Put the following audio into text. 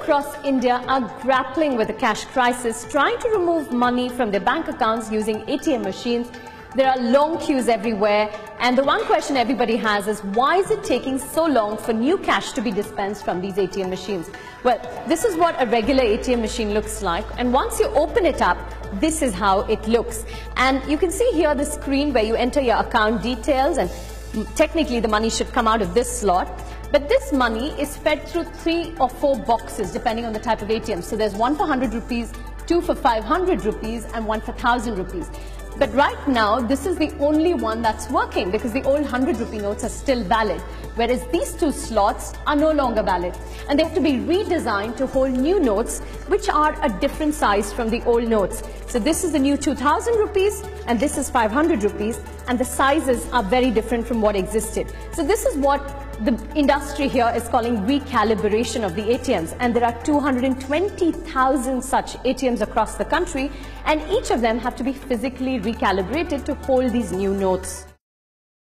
across India are grappling with the cash crisis, trying to remove money from their bank accounts using ATM machines. There are long queues everywhere, and the one question everybody has is why is it taking so long for new cash to be dispensed from these ATM machines? Well, this is what a regular ATM machine looks like, and once you open it up, this is how it looks. And you can see here the screen where you enter your account details, and technically the money should come out of this slot. But this money is fed through three or four boxes depending on the type of ATM. So there's one for 100 rupees, two for 500 rupees and one for 1000 rupees. But right now, this is the only one that's working because the old 100 rupee notes are still valid, whereas these two slots are no longer valid. And they have to be redesigned to hold new notes, which are a different size from the old notes. So this is the new 2000 rupees and this is 500 rupees and the sizes are very different from what existed. So this is what the industry here is calling recalibration of the ATMs and there are 220,000 such ATMs across the country and each of them have to be physically recalibrated to hold these new notes.